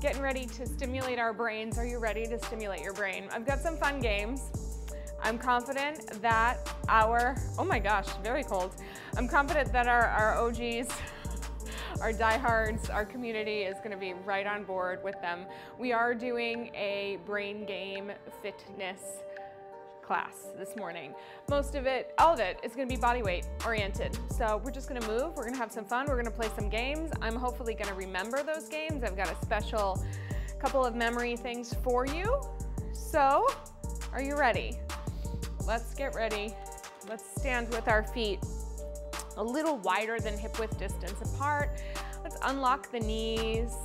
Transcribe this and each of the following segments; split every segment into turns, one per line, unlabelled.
getting ready to stimulate our brains. Are you ready to stimulate your brain? I've got some fun games. I'm confident that our, oh my gosh, very cold. I'm confident that our, our OGs, our diehards, our community is gonna be right on board with them. We are doing a brain game fitness class this morning. Most of it, all of it, is gonna be body weight oriented. So we're just gonna move, we're gonna have some fun, we're gonna play some games. I'm hopefully gonna remember those games. I've got a special couple of memory things for you. So, are you ready? Let's get ready. Let's stand with our feet a little wider than hip width distance apart. Let's unlock the knees.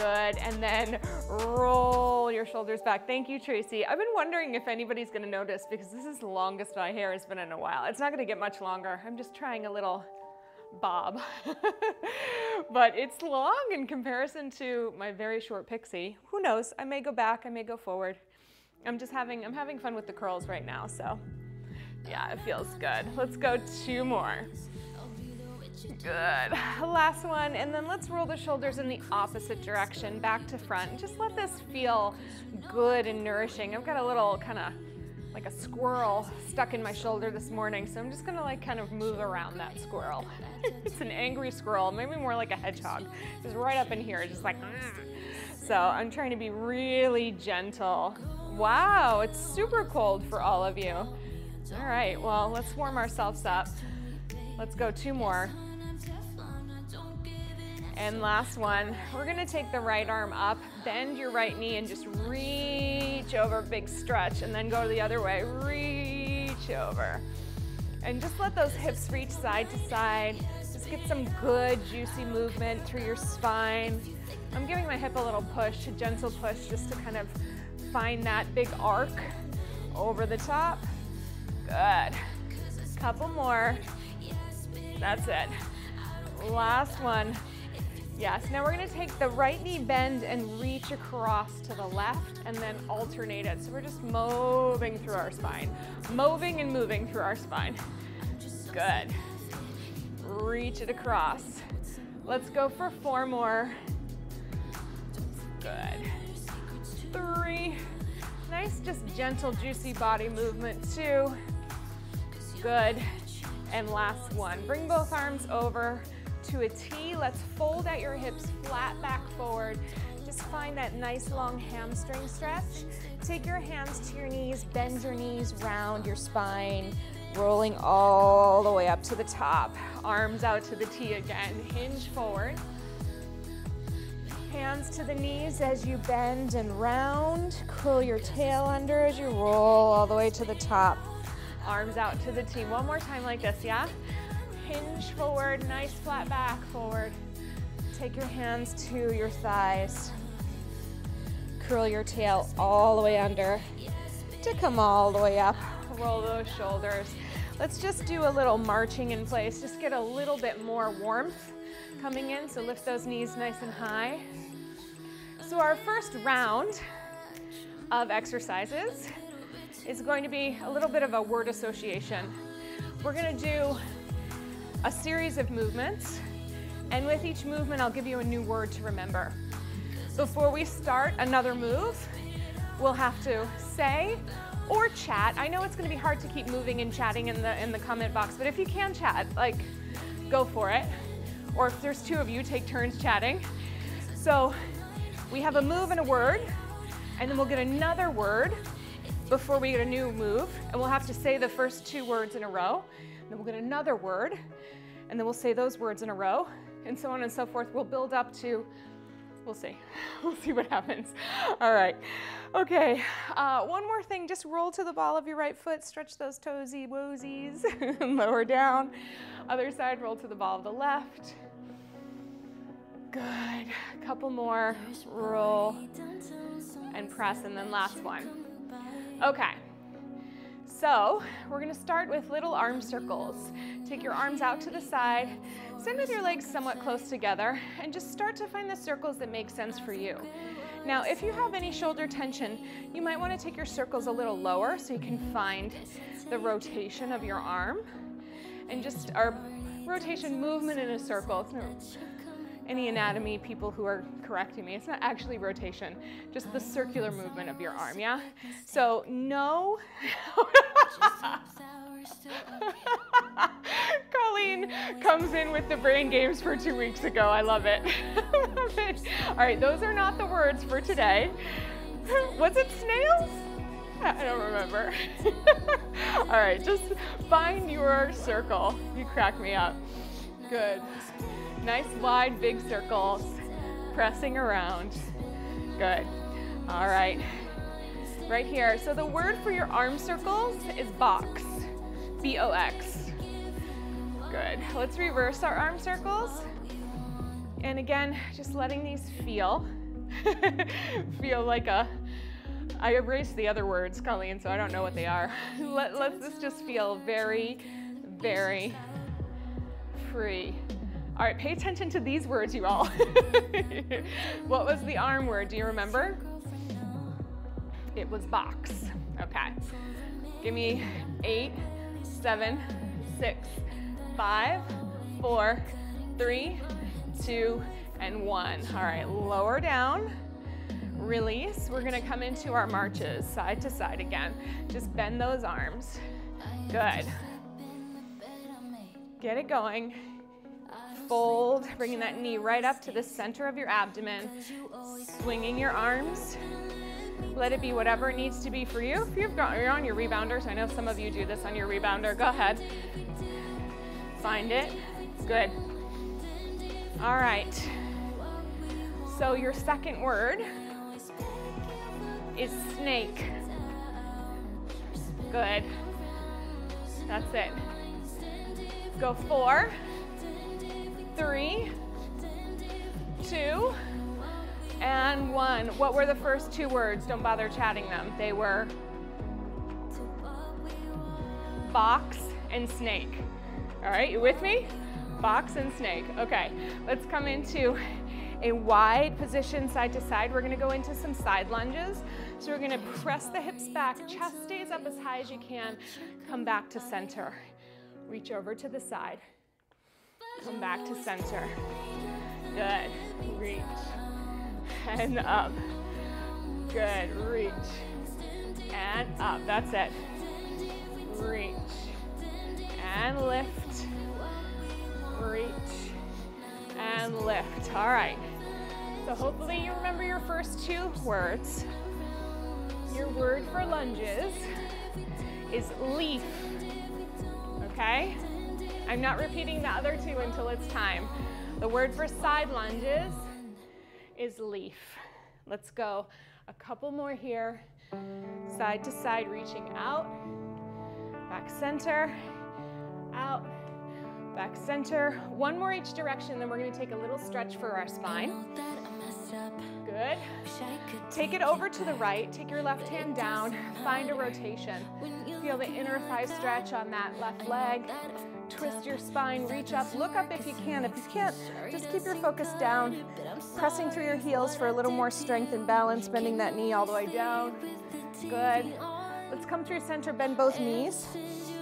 Good, and then roll your shoulders back. Thank you, Tracy. I've been wondering if anybody's gonna notice because this is the longest my hair has been in a while. It's not gonna get much longer. I'm just trying a little bob. but it's long in comparison to my very short pixie. Who knows, I may go back, I may go forward. I'm just having, I'm having fun with the curls right now, so yeah, it feels good. Let's go two more. Good. Last one, and then let's roll the shoulders in the opposite direction, back to front. Just let this feel good and nourishing. I've got a little kind of like a squirrel stuck in my shoulder this morning, so I'm just gonna like kind of move around that squirrel. it's an angry squirrel, maybe more like a hedgehog. It's right up in here, just like, mm. so I'm trying to be really gentle. Wow, it's super cold for all of you. All right, well, let's warm ourselves up. Let's go two more. And last one, we're gonna take the right arm up, bend your right knee and just reach over, big stretch, and then go the other way, reach over. And just let those hips reach side to side. Just get some good juicy movement through your spine. I'm giving my hip a little push, a gentle push, just to kind of find that big arc over the top. Good. Couple more. That's it. Last one. Yes, now we're gonna take the right knee bend and reach across to the left and then alternate it. So we're just moving through our spine. Moving and moving through our spine. Good. Reach it across. Let's go for four more. Good. Three. Nice, just gentle, juicy body movement. Two. Good. And last one. Bring both arms over to a T. Let's fold out your hips flat back forward. Just find that nice long hamstring stretch. Take your hands to your knees, bend your knees, round your spine, rolling all the way up to the top. Arms out to the T again. Hinge forward. Hands to the knees as you bend and round. Curl your tail under as you roll all the way to the top. Arms out to the T. One more time like this, yeah? Hinge forward, nice flat back forward. Take your hands to your thighs. Curl your tail all the way under to come all the way up. Roll those shoulders. Let's just do a little marching in place. Just get a little bit more warmth coming in. So lift those knees nice and high. So our first round of exercises is going to be a little bit of a word association. We're gonna do a series of movements, and with each movement, I'll give you a new word to remember. Before we start another move, we'll have to say or chat. I know it's gonna be hard to keep moving and chatting in the, in the comment box, but if you can chat, like, go for it. Or if there's two of you, take turns chatting. So we have a move and a word, and then we'll get another word before we get a new move, and we'll have to say the first two words in a row. Then we'll get another word, and then we'll say those words in a row, and so on and so forth. We'll build up to, we'll see. We'll see what happens. All right. Okay, uh, one more thing. Just roll to the ball of your right foot, stretch those toesy woesies, lower down. Other side, roll to the ball of the left. Good. A couple more. Roll and press, and then last one. Okay. So we're gonna start with little arm circles. Take your arms out to the side, stand with your legs somewhat close together, and just start to find the circles that make sense for you. Now, if you have any shoulder tension, you might wanna take your circles a little lower so you can find the rotation of your arm and just our rotation movement in a circle any anatomy people who are correcting me, it's not actually rotation, just the circular movement of your arm, yeah? So no. Colleen comes in with the brain games for two weeks ago. I love it. All right, those are not the words for today. Was it snails? I don't remember. All right, just find your circle. You crack me up. Good. Nice wide big circles, pressing around. Good. All right. Right here. So the word for your arm circles is box. B-O-X. Good. Let's reverse our arm circles. And again, just letting these feel. feel like a, I erased the other words, Colleen, so I don't know what they are. Let, let this just feel very, very free. All right, pay attention to these words, you all. what was the arm word? Do you remember? It was box. Okay. Give me eight, seven, six, five, four, three, two, and one. All right, lower down, release. We're gonna come into our marches, side to side again. Just bend those arms. Good. Get it going fold, bringing that knee right up to the center of your abdomen, swinging your arms. Let it be whatever it needs to be for you. If you've got, you're on your rebounders, I know some of you do this on your rebounder, go ahead. Find it, good. All right, so your second word is snake. Good, that's it. Go four, three, two, and one. What were the first two words? Don't bother chatting them. They were box and snake. All right, you with me? Box and snake. Okay, let's come into a wide position side to side. We're gonna go into some side lunges. So we're gonna press the hips back, chest stays up as high as you can, come back to center. Reach over to the side. Come back to center. Good. Reach. And up. Good. Reach. And up. That's it. Reach. And lift. Reach. And lift. All right. So hopefully you remember your first two words. Your word for lunges is leaf. Okay? I'm not repeating the other two until it's time. The word for side lunges is leaf. Let's go a couple more here. Side to side, reaching out, back center, out, back center. One more each direction, then we're gonna take a little stretch for our spine. Good. Take it over to the right. Take your left hand down. Find a rotation. Feel the inner thigh stretch on that left leg twist your spine, reach up, look up if you can. If you can't, just keep your focus down, pressing through your heels for a little more strength and balance, bending that knee all the way down. Good. Let's come through center, bend both knees.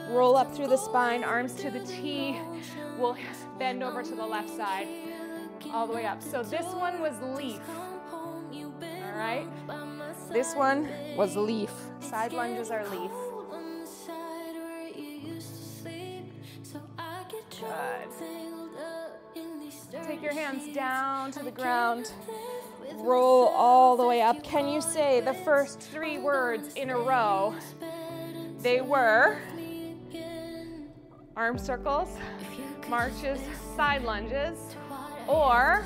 Roll up through the spine, arms to the T. We'll bend over to the left side, all the way up. So this one was leaf, all right? This one was leaf. Side lunges are leaf. Take your hands down to the ground. Roll all the way up. Can you say the first three words in a row? They were arm circles, marches, side lunges, or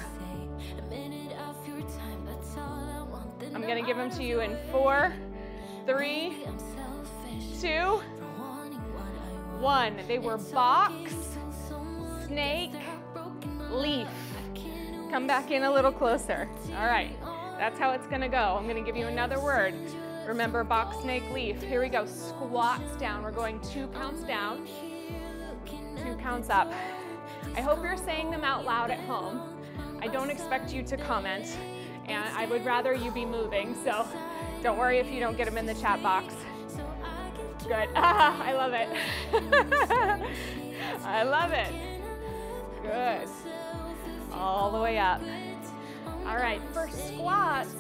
I'm going to give them to you in four, three, two, one. They were box, snake, leaf. Come back in a little closer. All right, that's how it's gonna go. I'm gonna give you another word. Remember box, snake, leaf. Here we go, squats down. We're going two counts down, two counts up. I hope you're saying them out loud at home. I don't expect you to comment, and I would rather you be moving, so don't worry if you don't get them in the chat box. Good. Ah, I love it. I love it. Good. all the way up. All right, for squats,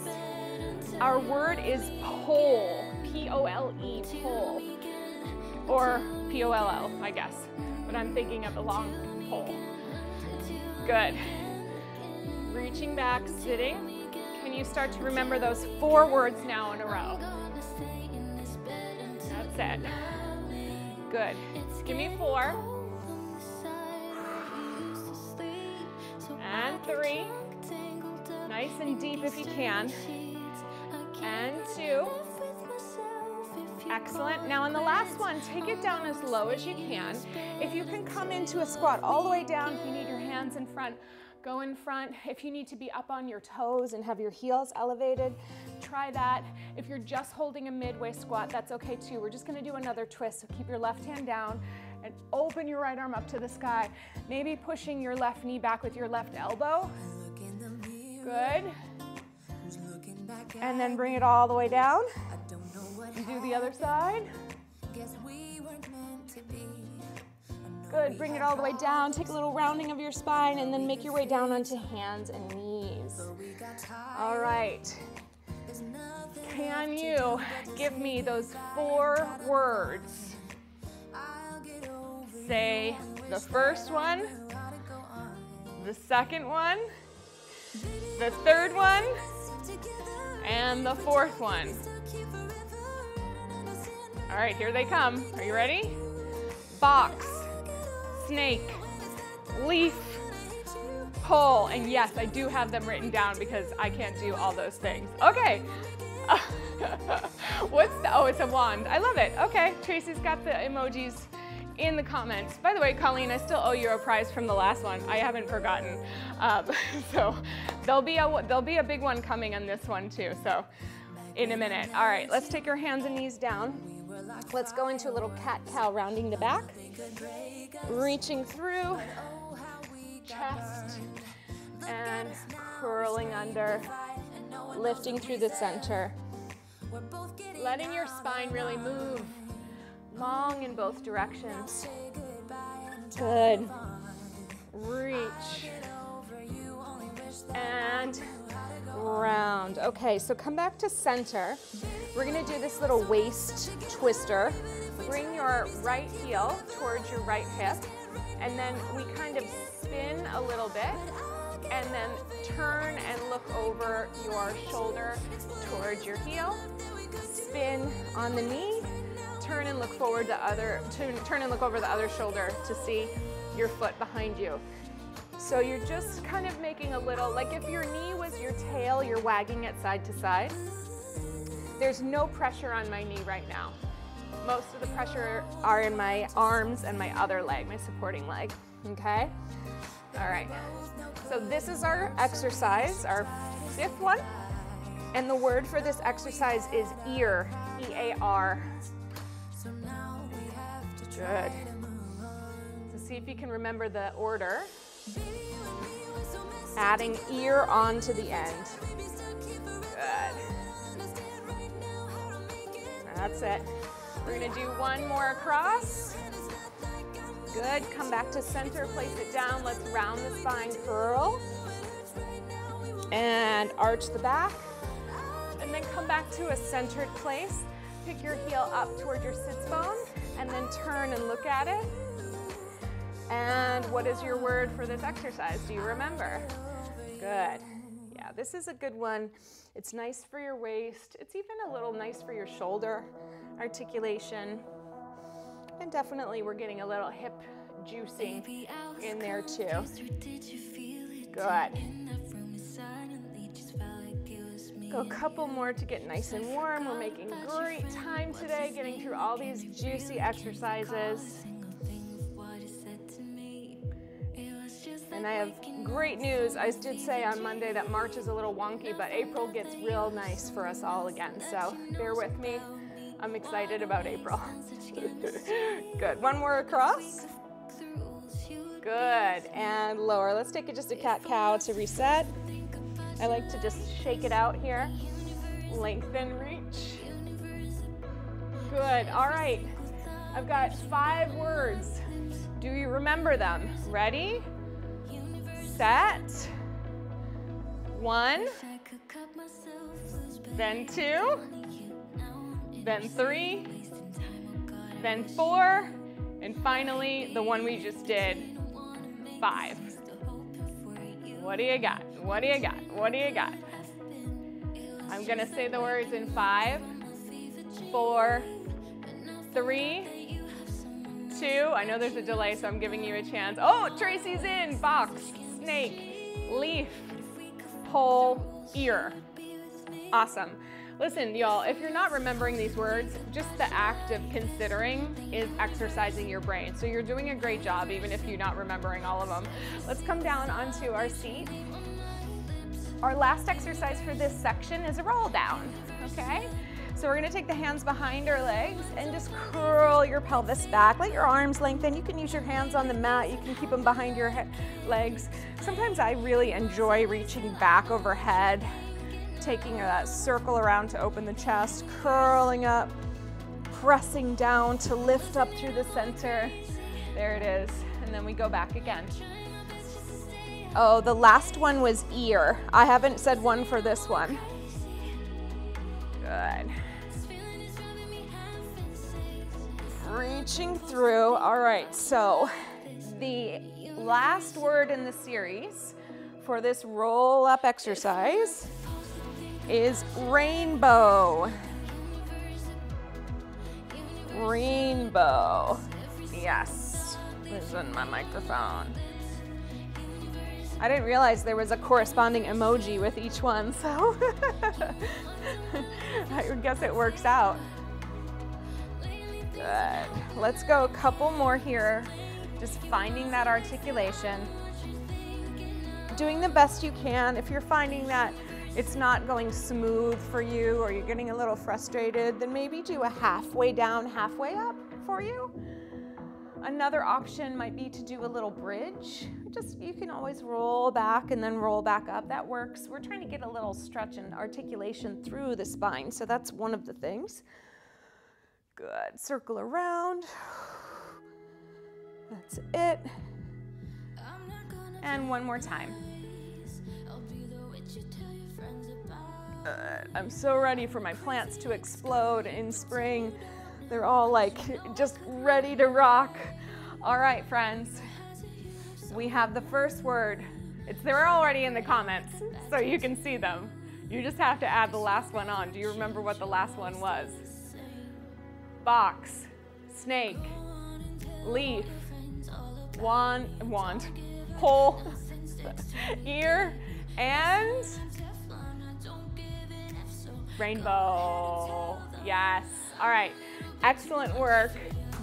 our word is pole, P-O-L-E, pole, or P-O-L-L, I guess, but I'm thinking of the long pole. Good. Reaching back, sitting. Can you start to remember those four words now in a row? That's it. Good. Give me four. Three. Nice and deep if you can. And two. Excellent. Now on the last one, take it down as low as you can. If you can come into a squat all the way down, if you need your hands in front, go in front. If you need to be up on your toes and have your heels elevated, try that. If you're just holding a midway squat, that's okay too. We're just gonna do another twist. So keep your left hand down and open your right arm up to the sky. Maybe pushing your left knee back with your left elbow. Good. And then bring it all the way down. Do the other side. Good, bring it all the way down. Take a little rounding of your spine and then make your way down onto hands and knees. All right. Can you give me those four words? Say the first one, the second one, the third one, and the fourth one. All right, here they come. Are you ready? Box snake, leaf, pole, and yes, I do have them written down because I can't do all those things. Okay. What's the, oh, it's a wand. I love it. Okay, Tracy's got the emojis in the comments. By the way, Colleen, I still owe you a prize from the last one. I haven't forgotten. Um, so there'll be, a, there'll be a big one coming on this one too. So in a minute. All right, let's take our hands and knees down. Let's go into a little cat-cow rounding the back. Reaching through, chest, and curling under, lifting through the center. Letting your spine really move long in both directions. Good. Reach. And round. Okay, so come back to center. We're gonna do this little waist twister. Bring your right heel towards your right hip, and then we kind of spin a little bit, and then turn and look over your shoulder towards your heel. Spin on the knee, turn and look forward the other, turn and look over the other shoulder to see your foot behind you. So you're just kind of making a little, like if your knee was your tail, you're wagging it side to side. There's no pressure on my knee right now. Most of the pressure are in my arms and my other leg, my supporting leg, okay? All right, so this is our exercise, our fifth one. And the word for this exercise is ear, E-A-R. Good. So see if you can remember the order. Adding ear onto the end. Good. That's it. We're gonna do one more across. Good, come back to center, place it down. Let's round the spine, curl. And arch the back. And then come back to a centered place. Pick your heel up toward your sits bone and then turn and look at it. And what is your word for this exercise? Do you remember? Good. Yeah, this is a good one. It's nice for your waist. It's even a little nice for your shoulder articulation. And definitely we're getting a little hip juicing in there too. Good. Go a couple more to get nice and warm. We're making great time today getting through all these juicy exercises. And I have great news. I did say on Monday that March is a little wonky, but April gets real nice for us all again. So bear with me. I'm excited about April. Good. One more across. Good. And lower. Let's take it just a cat-cow to reset. I like to just shake it out here. Lengthen, reach. Good. All right. I've got five words. Do you remember them? Ready? set. One, then two, then three, then four, and finally the one we just did, five. What do you got? What do you got? What do you got? I'm gonna say the words in five, four, three, two. I know there's a delay, so I'm giving you a chance. Oh, Tracy's in. Box, snake, leaf, pole, ear. Awesome. Listen, y'all, if you're not remembering these words, just the act of considering is exercising your brain. So you're doing a great job, even if you're not remembering all of them. Let's come down onto our seat. Our last exercise for this section is a roll down, okay? So we're gonna take the hands behind our legs and just curl your pelvis back. Let your arms lengthen. You can use your hands on the mat. You can keep them behind your legs. Sometimes I really enjoy reaching back overhead taking that circle around to open the chest, curling up, pressing down to lift up through the center. There it is. And then we go back again. Oh, the last one was ear. I haven't said one for this one. Good. Reaching through. All right, so the last word in the series for this roll up exercise is rainbow. Rainbow. Yes, is my microphone. I didn't realize there was a corresponding emoji with each one, so I guess it works out. Good. Let's go a couple more here. Just finding that articulation. Doing the best you can. If you're finding that it's not going smooth for you or you're getting a little frustrated, then maybe do a halfway down, halfway up for you. Another option might be to do a little bridge. Just, you can always roll back and then roll back up. That works. We're trying to get a little stretch and articulation through the spine, so that's one of the things. Good. Circle around. That's it. And one more time. uh, I'm so ready for my plants to explode in spring. They're all like just ready to rock. All right, friends, we have the first word. It's they're already in the comments, so you can see them. You just have to add the last one on. Do you remember what the last one was? Box, snake, leaf, wand, wand, pole, ear, and Rainbow. Yes. All right. Excellent work.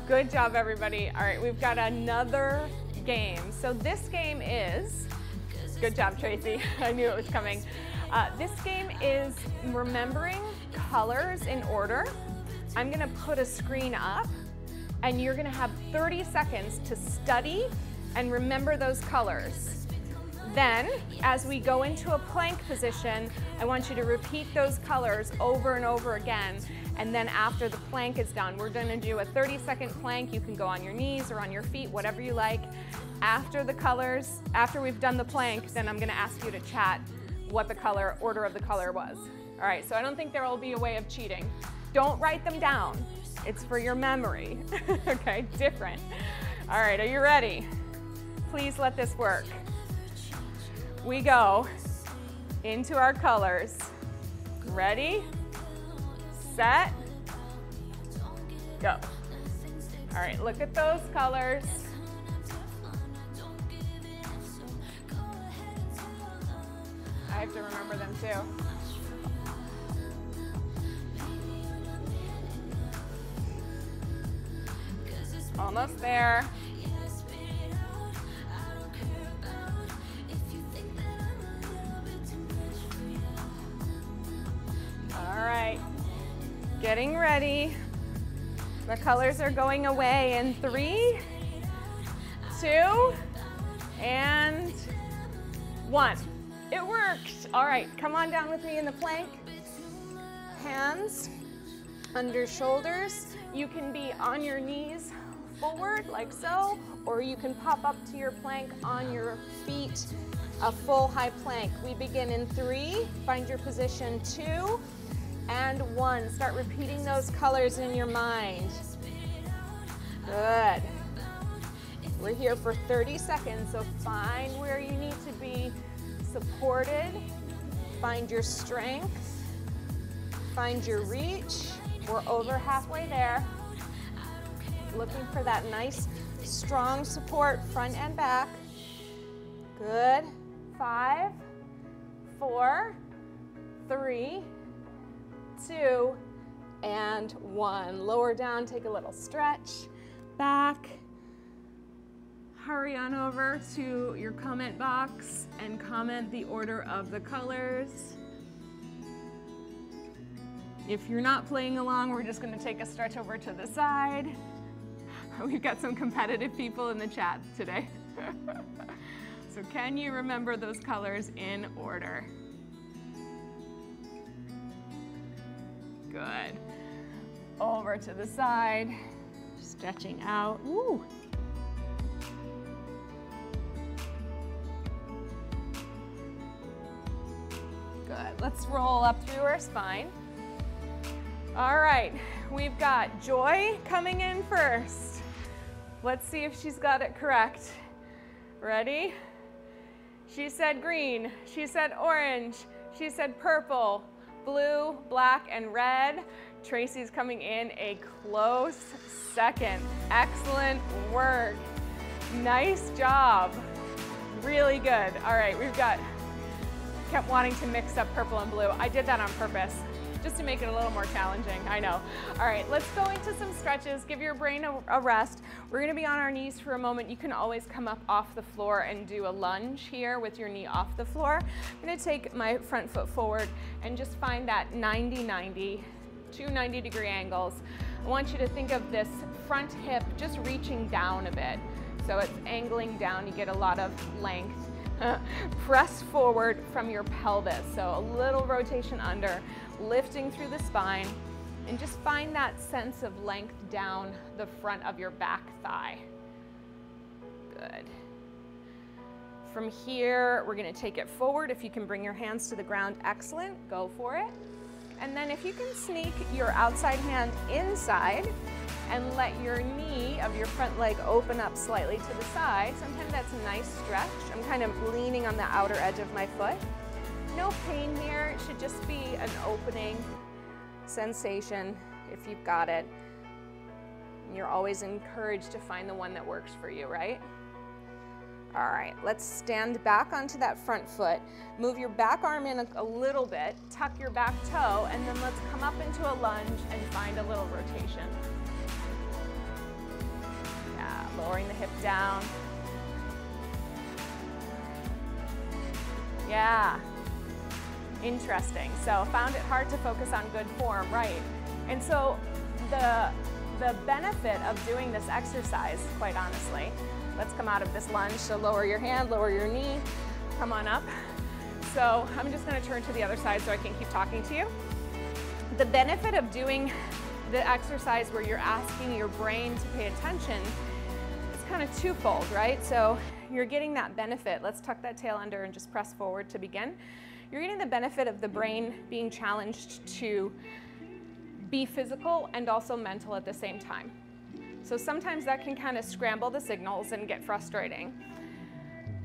Good job, everybody. All right, we've got another game. So this game is, good job, Tracy. I knew it was coming. Uh, this game is remembering colors in order. I'm gonna put a screen up and you're gonna have 30 seconds to study and remember those colors. Then, as we go into a plank position, I want you to repeat those colors over and over again. And then after the plank is done, we're gonna do a 30 second plank. You can go on your knees or on your feet, whatever you like. After the colors, after we've done the plank, then I'm gonna ask you to chat what the color, order of the color was. All right, so I don't think there will be a way of cheating. Don't write them down. It's for your memory, okay, different. All right, are you ready? Please let this work we go into our colors. Ready, set, go. All right, look at those colors. I have to remember them too. Almost there. Getting ready. The colors are going away in three, two, and one. It worked. All right, come on down with me in the plank. Hands under shoulders. You can be on your knees forward like so, or you can pop up to your plank on your feet a full high plank. We begin in three, find your position two, and one. Start repeating those colors in your mind. Good. We're here for 30 seconds, so find where you need to be supported. Find your strength. Find your reach. We're over halfway there. Looking for that nice, strong support front and back. Good. Five, four, three, two, and one. Lower down, take a little stretch. Back. Hurry on over to your comment box and comment the order of the colors. If you're not playing along, we're just gonna take a stretch over to the side. We've got some competitive people in the chat today. so can you remember those colors in order? Good. Over to the side, stretching out. Ooh. Good. Let's roll up through our spine. All right, we've got Joy coming in first. Let's see if she's got it correct. Ready? She said green, she said orange, she said purple, blue, black, and red. Tracy's coming in a close second. Excellent work. Nice job. Really good. All right, we've got, kept wanting to mix up purple and blue. I did that on purpose just to make it a little more challenging, I know. All right, let's go into some stretches, give your brain a, rest. We're gonna be on our knees for a moment. You can always come up off the floor and do a lunge here with your knee off the floor. I'm gonna take my front foot forward and just find that 90-90, two 90 degree angles. I want you to think of this front hip just reaching down a bit. So it's angling down, you get a lot of length. Press forward from your pelvis, so a little rotation under lifting through the spine, and just find that sense of length down the front of your back thigh. Good. From here, we're gonna take it forward. If you can bring your hands to the ground, excellent, go for it. And then if you can sneak your outside hand inside and let your knee of your front leg open up slightly to the side, sometimes that's a nice stretch. I'm kind of leaning on the outer edge of my foot. No pain here, it should just be an opening sensation if you've got it. You're always encouraged to find the one that works for you, right? All right, let's stand back onto that front foot. Move your back arm in a, a, little bit, tuck your back toe, and then let's come up into a lunge and find a little rotation. Yeah, lowering the hip down. Yeah, Interesting. So found it hard to focus on good form, right? And so the, the benefit of doing this exercise, quite honestly, let's come out of this lunge. So lower your hand, lower your knee, come on up. So I'm just gonna turn to the other side so I can keep talking to you. The benefit of doing the exercise where you're asking your brain to pay attention is kind of twofold, right? So you're getting that benefit. Let's tuck that tail under and just press forward to begin you're getting the benefit of the brain being challenged to be physical and also mental at the same time. So sometimes that can kind of scramble the signals and get frustrating.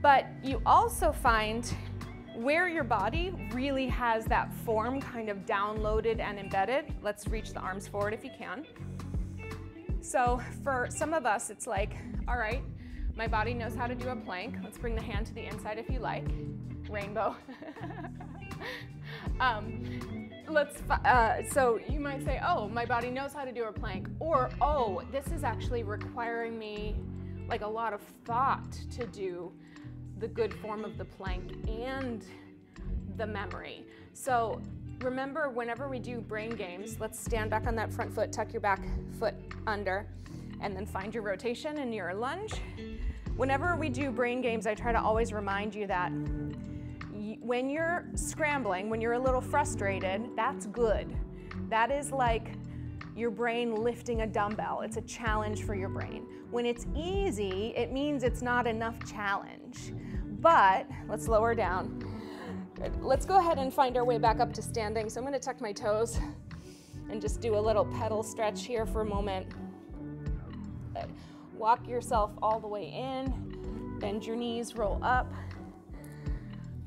But you also find where your body really has that form kind of downloaded and embedded. Let's reach the arms forward if you can. So for some of us, it's like, all right, my body knows how to do a plank. Let's bring the hand to the inside if you like rainbow. um, let's, uh, so you might say, oh, my body knows how to do a plank, or oh, this is actually requiring me like a lot of thought to do the good form of the plank and the memory. So remember, whenever we do brain games, let's stand back on that front foot, tuck your back foot under, and then find your rotation and your lunge. Whenever we do brain games, I try to always remind you that when you're scrambling, when you're a little frustrated, that's good. That is like your brain lifting a dumbbell. It's a challenge for your brain. When it's easy, it means it's not enough challenge. but let's lower down. Good. Let's go ahead and find our way back up to standing. So I'm gonna tuck my toes and just do a little pedal stretch here for a moment. Good. Walk yourself all the way in, bend your knees, roll up.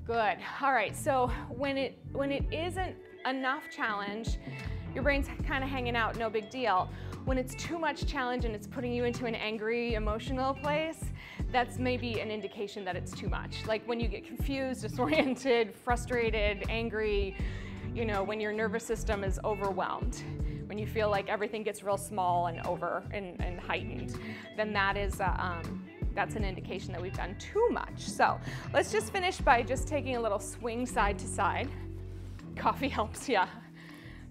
Good. All right, so when it, when it isn't enough challenge, your brain's kind of hanging out, no big deal. When it's too much challenge and it's putting you into an angry, emotional place, that's maybe an indication that it's too much. Like when you get confused, disoriented, frustrated, angry, you know, when your nervous system is overwhelmed, when you feel like everything gets real small and over and, and heightened, then that is, um, that's an indication that we've done too much. So let's just finish by just taking a little swing side to side. Coffee helps, yeah.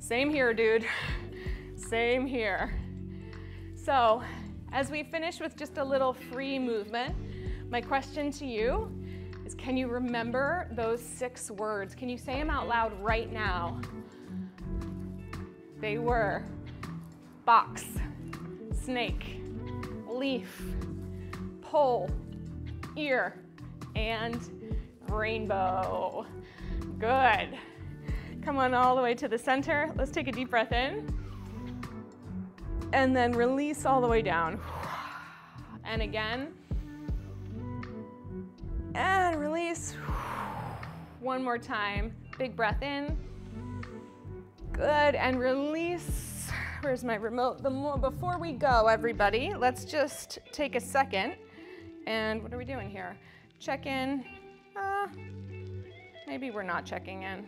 Same here, dude. Same here. So as we finish with just a little free movement, my question to you is can you remember those six words? Can you say them out loud right now? They were box, snake, leaf, pole, ear, and rainbow. Good. Come on all the way to the center. Let's take a deep breath in. And then release all the way down. And again. And release. One more time. Big breath in. Good. And release. Where's my remote? The more, before we go, everybody, let's just take a second. And what are we doing here? Check in. Uh, maybe we're not checking in.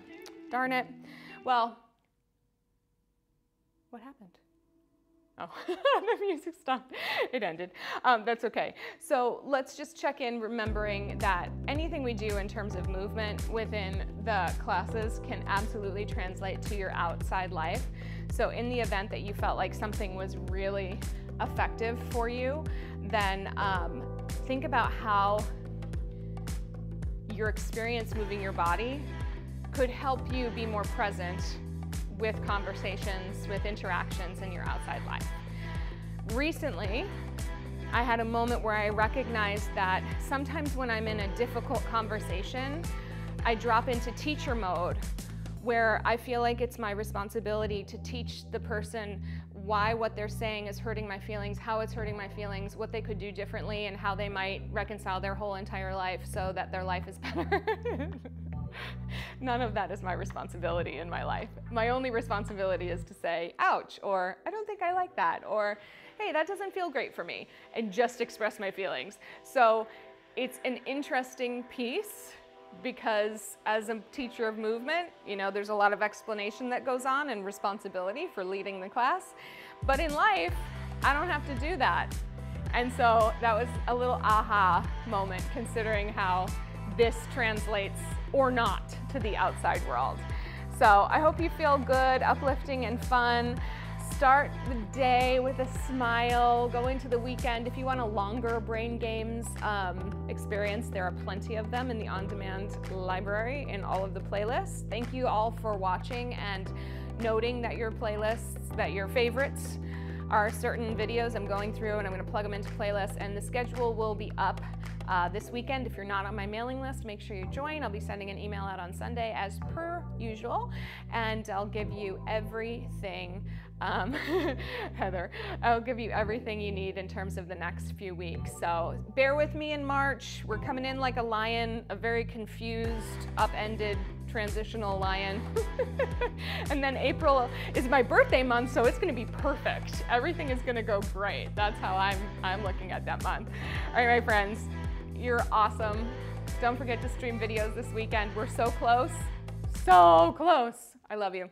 Darn it. Well, what happened? Oh, the music stopped. It ended. Um, that's okay. So let's just check in remembering that anything we do in terms of movement within the classes can absolutely translate to your outside life. So in the event that you felt like something was really effective for you, then um, think about how your experience moving your body could help you be more present with conversations, with interactions in your outside life. Recently, I had a moment where I recognized that sometimes when I'm in a difficult conversation, I drop into teacher mode where I feel like it's my responsibility to teach the person why what they're saying is hurting my feelings, how it's hurting my feelings, what they could do differently, and how they might reconcile their whole entire life so that their life is better. None of that is my responsibility in my life. My only responsibility is to say, ouch, or I don't think I like that, or hey, that doesn't feel great for me, and just express my feelings. So it's an interesting piece because as a teacher of movement, you know, there's a lot of explanation that goes on and responsibility for leading the class. But in life, I don't have to do that. And so that was a little aha moment considering how this translates or not to the outside world. So I hope you feel good, uplifting, and fun. Start the day with a smile, go into the weekend. If you want a longer Brain Games um, experience, there are plenty of them in the on-demand library in all of the playlists. Thank you all for watching and noting that your playlists, that your favorites are certain videos I'm going through and I'm going to plug them into playlists and the schedule will be up uh, this weekend. If you're not on my mailing list, make sure you join. I'll be sending an email out on Sunday as per usual and I'll give you everything um, Heather, I'll give you everything you need in terms of the next few weeks. So bear with me in March. We're coming in like a lion, a very confused, upended transitional lion. and then April is my birthday month, so it's gonna be perfect. Everything is gonna go great. That's how I'm, I'm looking at that month. All right, my friends, you're awesome. Don't forget to stream videos this weekend. We're so close, so close. I love you.